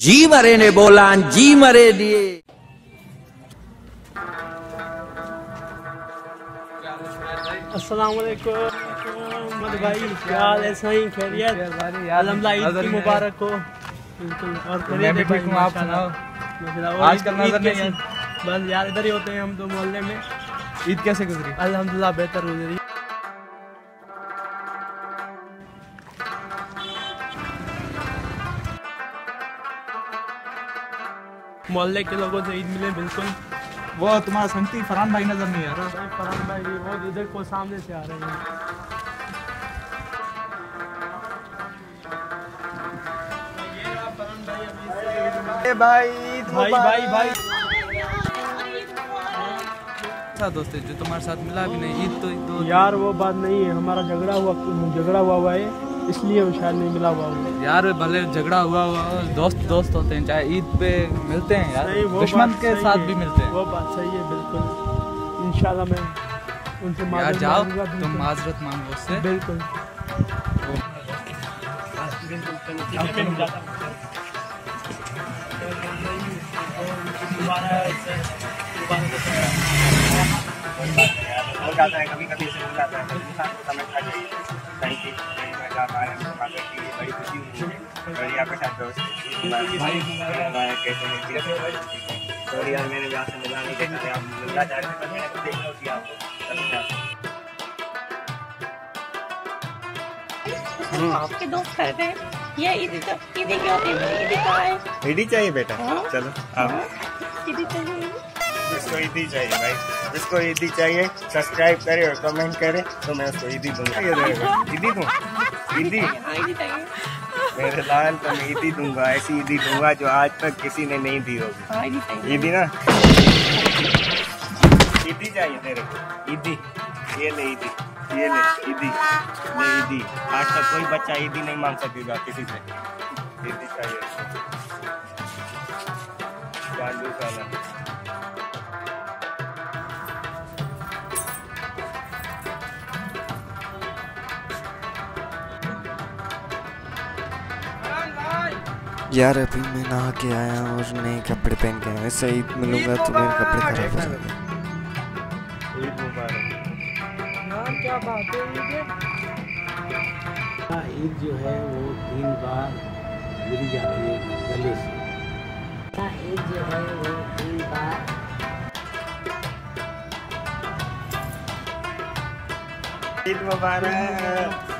जी मरे ने बोला जी मरे दिए। अस्सलाम वालेकुम भाई क्या हाल है? सही खैरियत? ईद की मुबारक हो। बिल्कुल और। और आजकल नज़र नहीं बस यार इधर ही होते हैं हम तो मोहल्ले में। ईद कैसे गुजरी? अल्हम्दुलिल्लाह बेहतर गुजरी। मोहल्ले के लोगों से ईद मिले बिल्कुल। वो तुम्हारा संगती फरहान भाई नज़र नहीं आ रहा। फरहान भाई वो इधर को सामने से आ रहे हैं। ये भाई भाई भाई भाई भाई। अच्छा दोस्त जो तुम्हारे साथ मिला भी नहीं ईद तो यार वो बात नहीं है हमारा झगड़ा हुआ झगड़ा हुआ हुआ है। इसलिए वो शायद नहीं मिला हुआ हूँ यार भले झगड़ा हुआ हुआ दोस्त दोस्त होते हैं चाहे ईद पे मिलते हैं यार दुश्मन के साथ भी मिलते हैं। वो बात सही है बिल्कुल। इंशाल्लाह मैं उनसे यार जाओ तुम माजरत मांगो उससे। बिल्कुल। हो जाता है कभी कभी से हो जाता है इंसान को समझ आ जाइए कहीं की कहीं मैं हम की बड़ी खुशी हुई और यहाँ पे साथ दोस्त भाई कैसे हैं जी सॉरी यार मैंने यहाँ से मिला नहीं देखा आप मिलना चाह रहे थे मैंने देखा किया आपको आपके दोस्त कहते हैं। ये ईदी तो ईदी क्यों होती है? ईदी कहाँ है। ईदी चाहिए बेटा? हाँ। चलो आप ईदी चाहिए उसको ईदी चाहिए भाई उसको ईदी चाहिए सब्सक्राइब करे और कमेंट करे तो मैं उसको ईदी देगा। ईदी दूँ? ईदी मेरे लाल तो मैं ईदी दूँगा, ऐसी ईदी दूँगा जो आज तक किसी ने नहीं दी होगी। ईदी ना। ईदी चाहिए तेरे को। ईदी ये ले ईदी ये ले ईदी ले ईदी आज तक कोई बच्चा ईदी नहीं मांग सकेगा किसी से। ईदी चाहिए। यार अभी मैं नहा के आया और नए कपड़े पहन के आया सही मिलूँगा तो मेरे कपड़े खराब हो जाएँगे। ईद बात है ईद जो है वो तीन बार मिल जाती है गले से। ईद जो है वो तीन बार। ईद मुबारक।